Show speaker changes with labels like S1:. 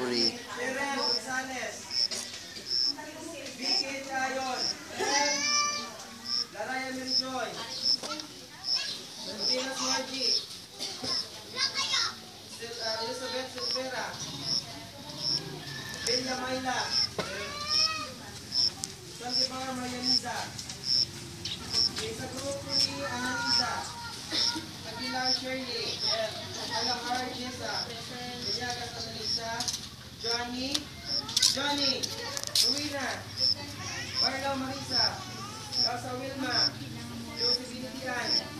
S1: free.
S2: Elizabeth Silvera Bella Mayla Santiago Mayaniza Isa Group ni Ananiza Kabila Shirley Alamar Jessa Johnny, Johnny, Luina, Marla Marisa, Rosa Wilma, Josie Binitian,